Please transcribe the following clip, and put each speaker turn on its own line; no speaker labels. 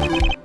you